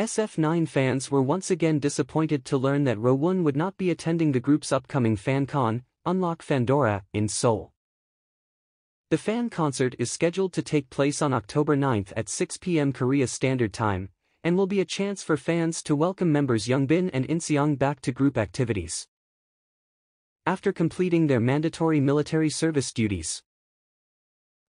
SF9 fans were once again disappointed to learn that Rowoon would not be attending the group's upcoming FanCon, Unlock Fandora, in Seoul. The fan concert is scheduled to take place on October 9 at 6 p.m. Korea Standard Time, and will be a chance for fans to welcome members Youngbin and Inseong back to group activities. After completing their mandatory military service duties.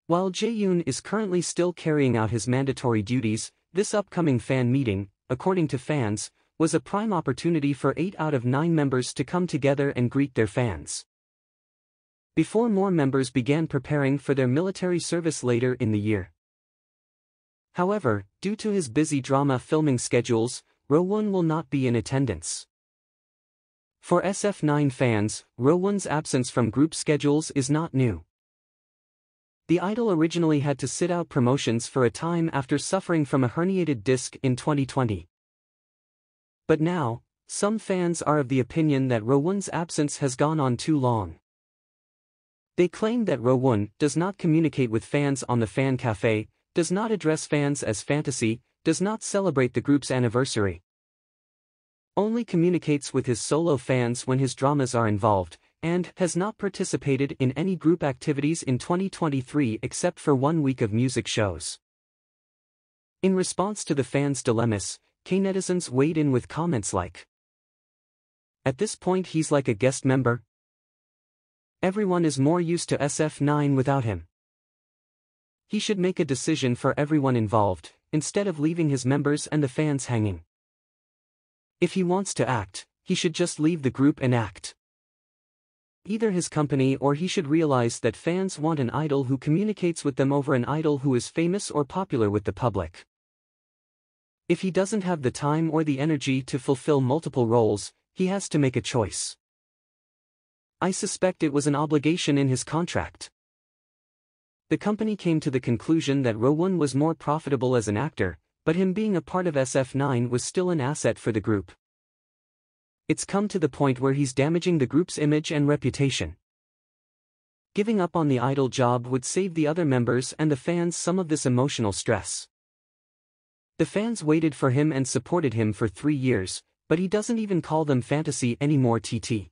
While Jaeyoon is currently still carrying out his mandatory duties, this upcoming fan meeting, according to fans, was a prime opportunity for 8 out of 9 members to come together and greet their fans. Before more members began preparing for their military service later in the year. However, due to his busy drama filming schedules, Rowoon will not be in attendance. For SF9 fans, Rowoon's absence from group schedules is not new. The idol originally had to sit out promotions for a time after suffering from a herniated disc in 2020. But now, some fans are of the opinion that Rowoon's absence has gone on too long. They claim that Rowoon does not communicate with fans on the fan cafe, does not address fans as fantasy, does not celebrate the group's anniversary. Only communicates with his solo fans when his dramas are involved, and has not participated in any group activities in 2023 except for one week of music shows. In response to the fans' dilemmas, K-netizens weighed in with comments like, At this point he's like a guest member. Everyone is more used to SF9 without him. He should make a decision for everyone involved, instead of leaving his members and the fans hanging. If he wants to act, he should just leave the group and act. Either his company or he should realize that fans want an idol who communicates with them over an idol who is famous or popular with the public. If he doesn't have the time or the energy to fulfill multiple roles, he has to make a choice. I suspect it was an obligation in his contract. The company came to the conclusion that Rowoon was more profitable as an actor, but him being a part of SF9 was still an asset for the group. It's come to the point where he's damaging the group's image and reputation. Giving up on the idol job would save the other members and the fans some of this emotional stress. The fans waited for him and supported him for three years, but he doesn't even call them fantasy anymore TT.